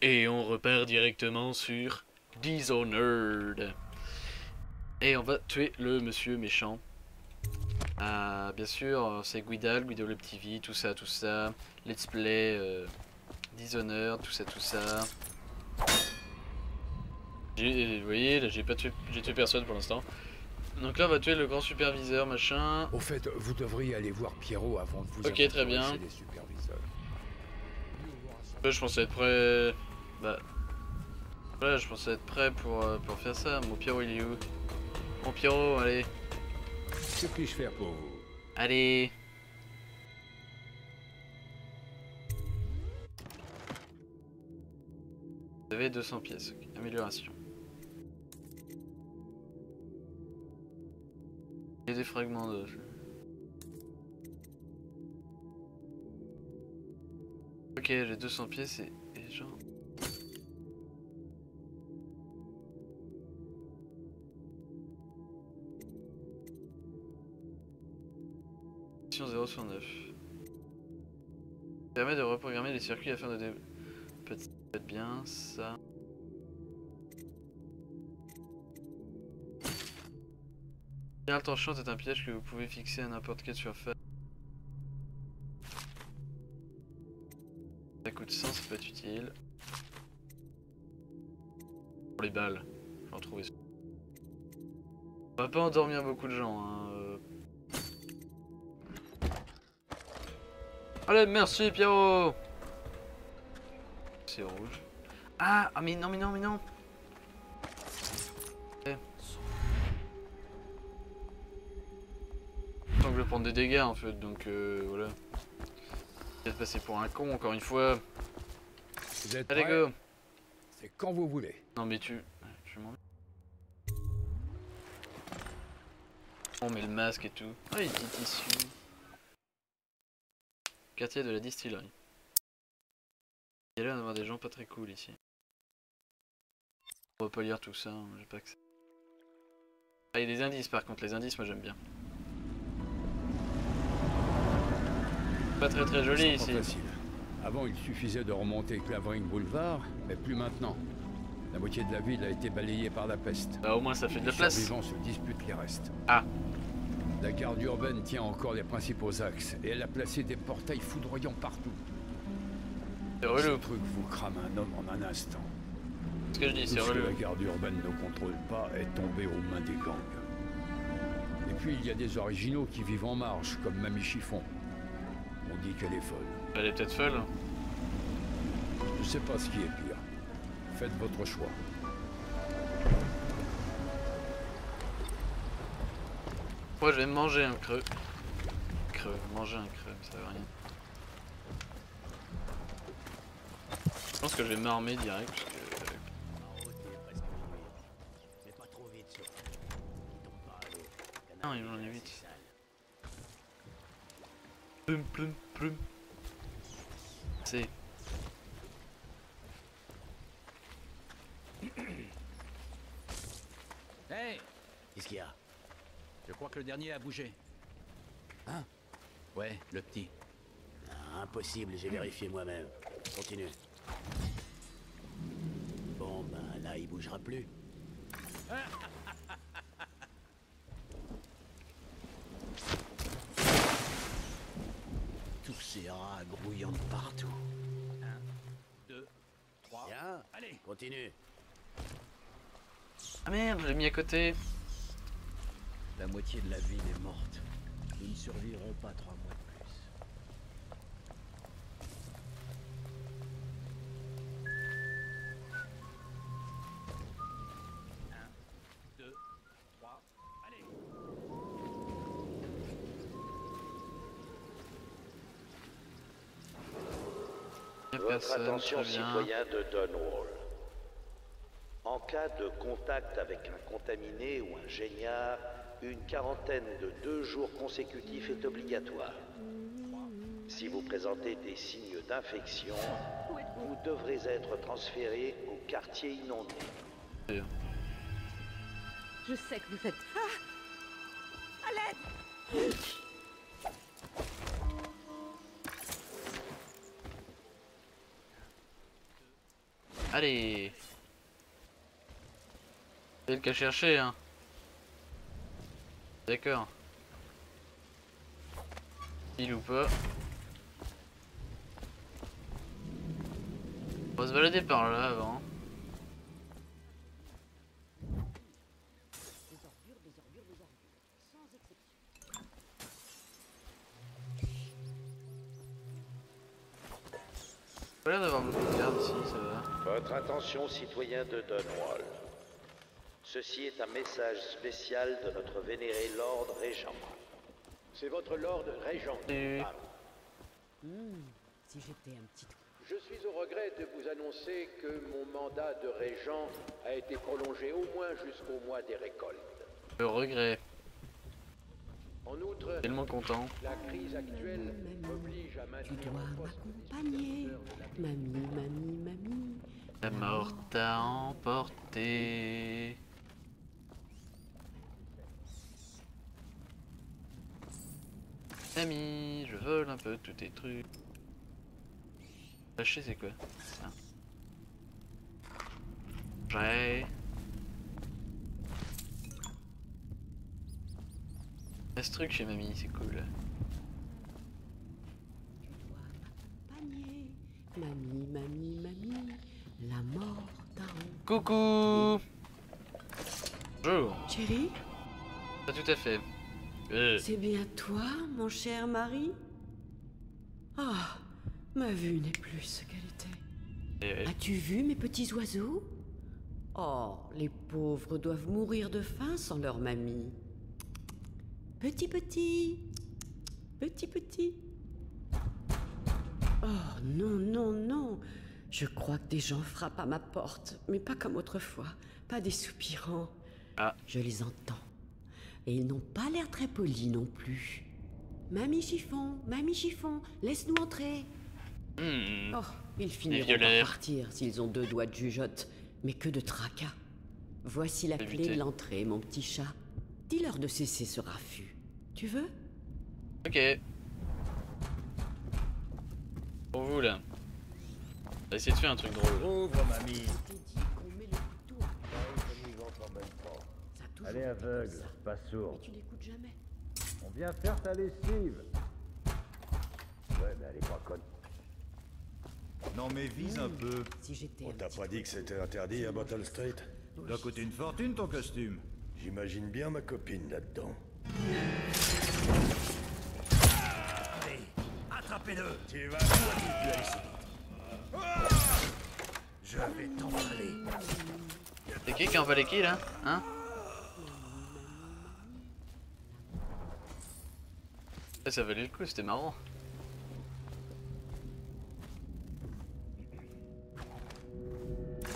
Et on repart directement sur Dishonored. Et on va tuer le monsieur méchant. Ah, bien sûr, c'est Guidal, Guido le petit vie, tout ça, tout ça. Let's play, euh, Dishonored, tout ça, tout ça. Vous voyez, là j'ai pas tué, j'ai tué personne pour l'instant. Donc là on va tuer le grand superviseur, machin. Au fait, vous devriez aller voir Pierrot avant de vous Ok, très bien. les superviseurs. Ouais, je pensais être prêt... Bah... Ouais, je pensais être prêt pour, euh, pour faire ça. Mon Pierrot il est où? Mon Pierrot, allez. Que puis-je faire pour vous? Allez Vous avez 200 pièces, ok. amélioration. Il y a des fragments de... Ok, j'ai 200 pièces et, et genre... Mission 0 sur 9. Permet de reprogrammer les circuits afin de... dé- Peut-être bien ça. Général Tranchant est un piège que vous pouvez fixer à n'importe quelle surface. Ça coûte 100, ça peut être utile. Pour les balles. On va pas endormir beaucoup de gens. Hein. Allez, merci Pierrot C'est rouge. Ah, ah mais non, mais non, mais non Eh. Tant que je vais prendre des dégâts en fait, donc euh, voilà. Je vais passer pour un con encore une fois. Vous êtes Allez go C'est quand vous voulez. Non mais tu... M'en On met le masque et tout. Ah, il dit tissu. Quartier de la distillerie. Il y a l'air d'avoir des gens pas très cool ici. On va pas lire tout ça, hein, j'ai pas que ça. Ah, il y a des indices par contre, les indices moi j'aime bien. Pas très très joli ici. facile. Avant, il suffisait de remonter Clavering Boulevard, mais plus maintenant. La moitié de la ville a été balayée par la peste. Bah au moins ça fait de la Les place. survivants se disputent les restes. Ah. La garde urbaine tient encore les principaux axes et elle a placé des portails foudroyants partout. C'est Ce relou. truc vous crame un homme en un instant. Ce que je dis, c'est ce que relou. la garde urbaine ne contrôle pas est tombé aux mains des gangs. Et puis il y a des originaux qui vivent en marge, comme Mamie Chiffon. On dit qu'elle est folle. Elle est peut-être folle. Je sais pas ce qui est pire. Faites votre choix. Moi je vais manger un creux. Creux, manger un creux, ça veut rien. Je pense que je vais m'armer direct. Parce que... Non, il en est vite. Plum, plum, plum. C'est. Hey Qu'est-ce qu'il y a Je crois que le dernier a bougé. Hein? Ouais, le petit. Ah, impossible, j'ai vérifié moi-même. Continue. Bon, ben là, il bougera plus. Tous ces rats grouillant de partout. Deux, trois. Bien, Allez continue. Ah merde, je l'ai mis à côté. La moitié de la ville est morte. Nous ne survivrons pas trois mois de plus. Un, deux, trois, allez Y'a Votre attention, citoyen de Dunwall. En cas de contact avec un contaminé ou un géniard, une quarantaine de deux jours consécutifs est obligatoire. Si vous présentez des signes d'infection, vous devrez être transféré au quartier inondé. Je sais que vous faites. Ah À l'aide Allez. C'est le qu'a cherché, hein. D'accord. Il ou pas. On va se balader par là avant. Pas l'air d'avoir beaucoup de gardes ici, ça va. Votre attention, citoyens de Dunwall. Ceci est un message spécial de notre vénéré Lord Régent. C'est votre Lord Régent. Et- Si j'étais un petit... Je suis au regret de vous annoncer que mon mandat de régent a été prolongé au moins jusqu'au mois des récoltes. Le regret. En outre, Tellement content. la crise actuelle m'oblige à Tu maintenir dois mon poste m'accompagner. Mamie, mamie, mamie. La mort t'a emporté. Ami, je vole un peu tous tes trucs. Lâcher, c'est quoi ça J'ai. Il y a ce truc chez mamie, c'est cool. Panier. Mamie, mamie, mamie. La mort emporté. Coucou Bonjour Chérie, Pas tout à fait. Euh, c'est bien toi, mon cher mari? Ah, ma vue n'est plus ce qu'elle était. eh, As-tu vu mes petits oiseaux? Oh, les pauvres doivent mourir de faim sans leur mamie. Petit, petit. Petit, petit. Oh, non, non, non. Je crois que des gens frappent à ma porte, mais pas comme autrefois. Pas des soupirants. Ah. Je les entends. Et ils n'ont pas l'air très polis non plus. Mamie chiffon, mamie chiffon, laisse-nous entrer. hmm, Oh, ils finiront par partir s'ils ont deux doigts de jugeote. Mais que de tracas. Voici la clé de l'entrée, mon petit chat. Dis-leur de cesser ce raffut. Tu veux? Ok. Pour vous là. On va essayer de faire un truc drôle. Mamie. Toujours Elle est aveugle, pas Mais sourde. tu n'écoutes jamais. On vient faire ta lessive. Ouais, mais elle est pas conne. Non mais vise un peu. Si j'étais On un t'a pas dit que c'était interdit à Battle Street Doit coûter une fortune ton costume. J'imagine bien ma copine là-dedans. Allez, attrapez-le. Tu vas Je vais t'emballer. C'est qui qui emballé qui là Hein? Eh, Ça valait le coup, c'était marrant.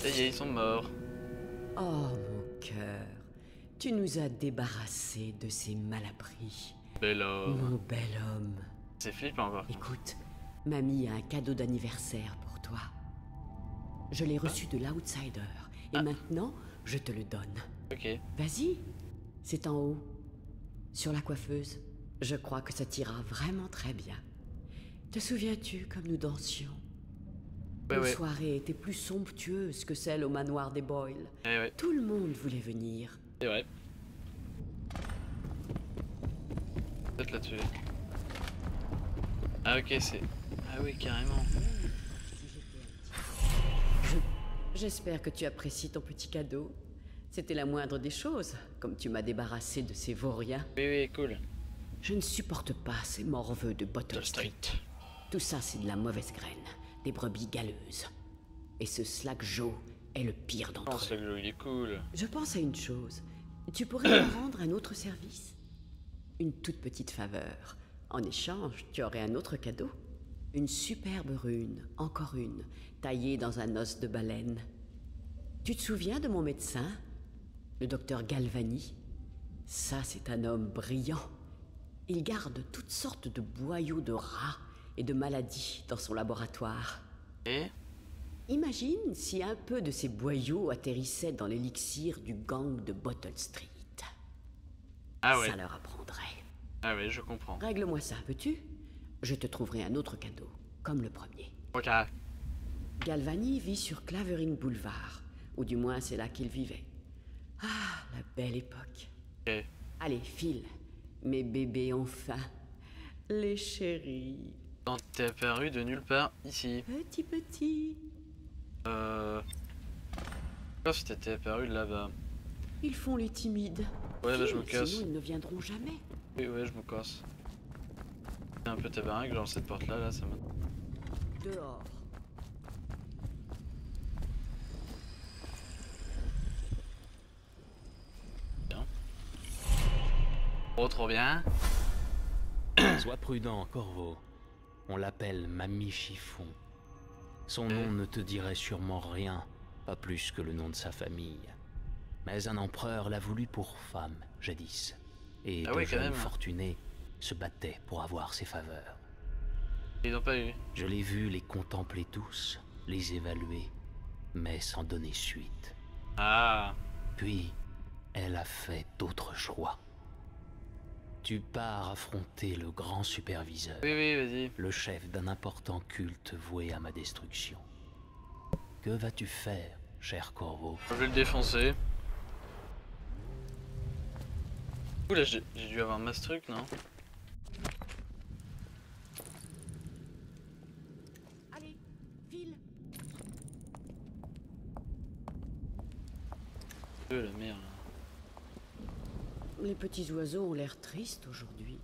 Ça y est, ils sont morts. Oh, mon cœur. Tu nous as débarrassés de ces malappris. Bel homme. Mon bel homme. C'est flippant encore. Écoute, mamie a un cadeau d'anniversaire pour toi. Je l'ai reçu de l'outsider. Et Ah. maintenant, je te le donne. Ok. Vas-y, c'est en haut. Sur la coiffeuse. Je crois que ça t'ira vraiment très bien. Te souviens-tu comme nous dansions? Ouais, Nos ouais. soirées étaient plus somptueuses que celles au manoir des Boyle. Ouais, Tout le monde voulait venir. c'est vrai. Peut-être là-dessus. Ah ok, c'est... Ah oui, carrément. J'espère que tu apprécies ton petit cadeau. C'était la moindre des choses, comme tu m'as débarrassé de ces vauriens. Oui, oui, cool. Je ne supporte pas ces morveux de Bottle The Street. Street. Tout ça, c'est de la mauvaise graine, des brebis galeuses. Et ce Slack Joe est le pire Oh, d'entre ce eux. il est cool. Je pense à une chose. Tu pourrais me rendre un autre service? Une toute petite faveur. En échange, tu aurais un autre cadeau. Une superbe rune, encore une, taillée dans un os de baleine. Tu te souviens de mon médecin? Le docteur Galvani? Ça, c'est un homme brillant. Il garde toutes sortes de boyaux de rats et de maladies dans son laboratoire. Et Imagine si un peu de ces boyaux atterrissait dans l'élixir du gang de Bottle Street. Ah ouais. Ça leur apprendrait. Ah ouais, je comprends. Règle-moi ça, veux-tu? Je te trouverai un autre cadeau, comme le premier. Ok. Galvani vit sur Clavering Boulevard, ou du moins c'est là qu'il vivait. Ah, la belle époque. Ok. Allez, file. Mes bébés faim. Les chéris. Quand t'es apparu de nulle part ici. Petit petit. Euh. Pourquoi si t'étais apparu là-bas Ils font les timides. Ouais, bah je me casse. Sinon, ils ne viendront jamais. Oui, ouais, je me casse. C'est un peu ta baraque, genre cette porte là, là, ça m'a. Dehors. Oh, trop bien. Sois prudent, Corvo. On l'appelle Mamie Chiffon. Son nom ne te dirait sûrement rien, pas plus que le nom de sa famille. Mais un empereur l'a voulu pour femme, jadis. Et Ah de oui, quand jeunes même. fortunés se battaient pour avoir ses faveurs. Ils ont pas eu. Je l'ai vu les contempler tous, les évaluer, mais sans donner suite. Ah. Puis, elle a fait d'autres choix. Tu pars affronter le grand superviseur. Oui, oui, vas-y. Le chef d'un important culte voué à ma destruction. Que vas-tu faire, cher Corvo? Je vais le défoncer. Ouh là, j'ai dû avoir masse truc, non? Allez, file. La merde. Les petits oiseaux ont l'air tristes aujourd'hui.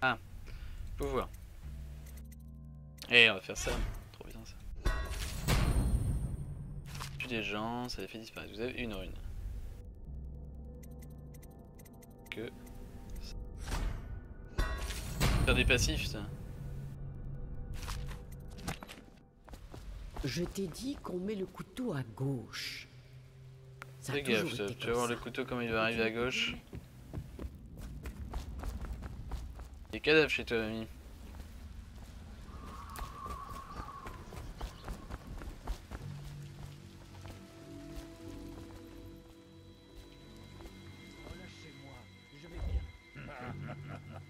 Ah, pouvoir. Eh, on va faire ça. Trop bien ça. Tue des gens, ça les fait disparaître. Vous avez une rune. Que. Faire des passifs, ça. Je t'ai dit qu'on met le couteau à gauche. Ça a Fais gaffe, été tu vas comme voir le couteau comment il va arriver à gauche. Des cadavres chez toi, ami. Relâchez-moi, je vais bien.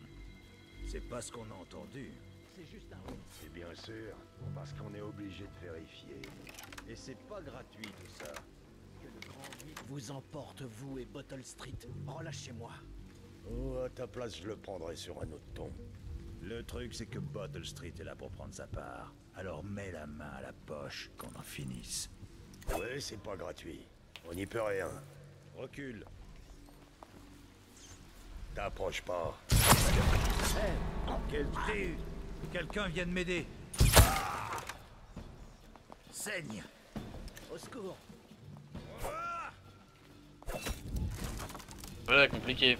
C'est pas ce qu'on a entendu. C'est juste un. C'est bien sûr, parce qu'on est obligé de vérifier. Et c'est pas gratuit tout ça. Que le grand vide vous emporte, vous et Bottle Street. Relâchez-moi. Oh, à ta place, je le prendrai sur un autre ton. Le truc, c'est que Bottle Street est là pour prendre sa part. Alors mets la main à la poche qu'on en finisse. Ouais, c'est pas gratuit. On n'y peut rien. Recule. T'approches pas. Quel tri Quelqu'un vient de m'aider. Saigne Au secours. Voilà, compliqué.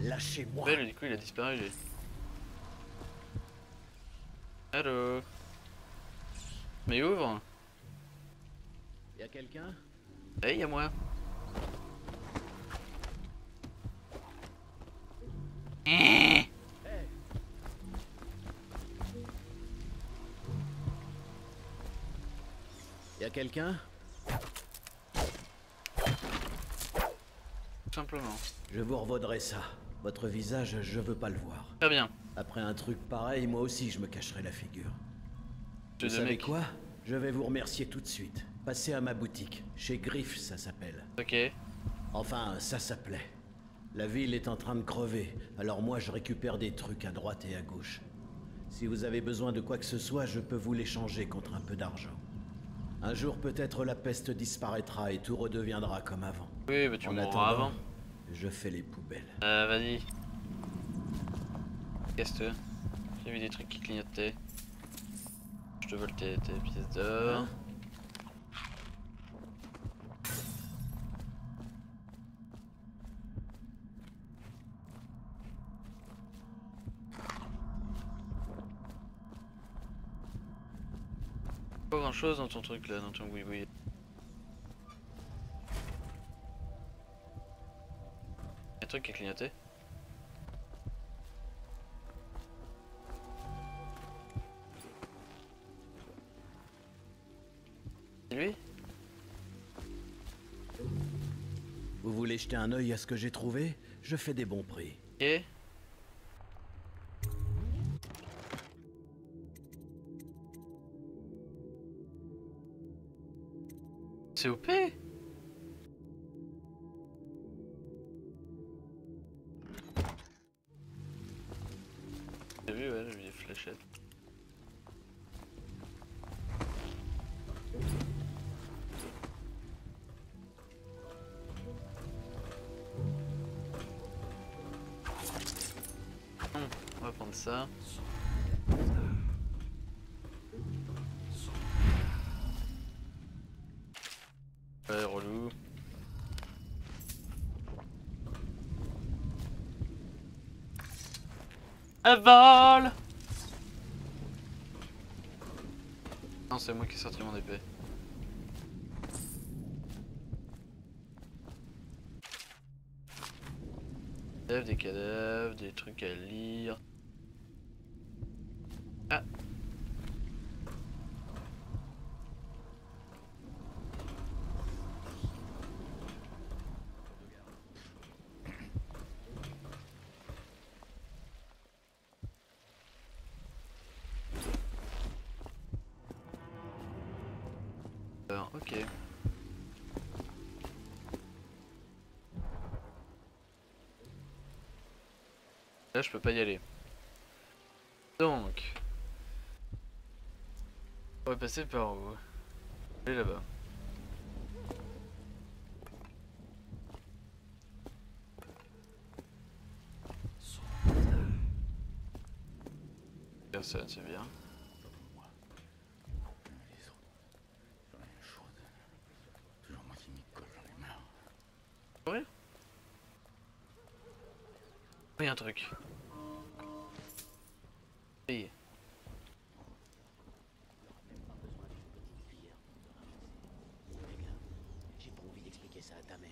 Lâchez-moi. Belle, du coup, il a disparu. Allô Mais ouvre Y a quelqu'un? Hey, y'a moi Y a quelqu'un? Simplement. Je vous revaudrai ça. Votre visage, je veux pas le voir. Très bien. Après un truc pareil, moi aussi je me cacherai la figure. Jeu Vous savez mec. quoi? Je vais vous remercier tout de suite. Passez à ma boutique. Chez Griff, ça s'appelle. Ok. Enfin, ça s'appelait. La ville est en train de crever, alors moi je récupère des trucs à droite et à gauche. Si vous avez besoin de quoi que ce soit, je peux vous l'échanger contre un peu d'argent. Un jour peut-être la peste disparaîtra et tout redeviendra comme avant. Oui, bah tu En attendant, avant. Je fais les poubelles. Euh, vas-y. Casse-toi. J'ai vu des trucs qui clignotaient. Je te vole tes, tes pièces d'or. Pas grand chose dans ton truc là, dans ton boui. Un truc qui clignotait C'est lui? Vous voulez jeter un œil à ce que j'ai trouvé? Je fais des bons prix. Ok. C'est OP J'ai vu, ouais, j'ai vu des fléchettes. Bon, on va prendre ça. Un vol Non, c'est moi qui ai sorti mon épée. Des cadavres, des trucs à lire. Ok. Là, je peux pas y aller. Donc. On va passer par où? Aller là-bas. Personne, c'est bien. Ouais. Oui, un truc. Oui. J'ai pas envie d'expliquer ça à ta mère.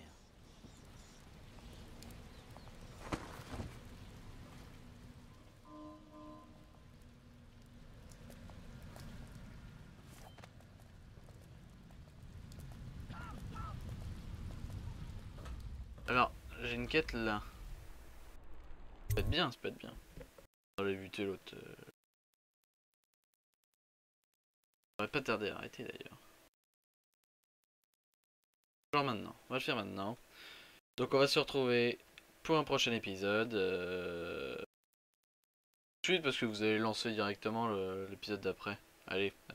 Alors, j'ai une quête là. Ça peut être bien, ça peut être bien. On va buter l'autre. euh. On va pas tarder à arrêter d'ailleurs. Genre maintenant, on va le faire maintenant. Donc on va se retrouver pour un prochain épisode. Euh... Suite parce que vous allez lancer directement l'épisode d'après. Allez, à tout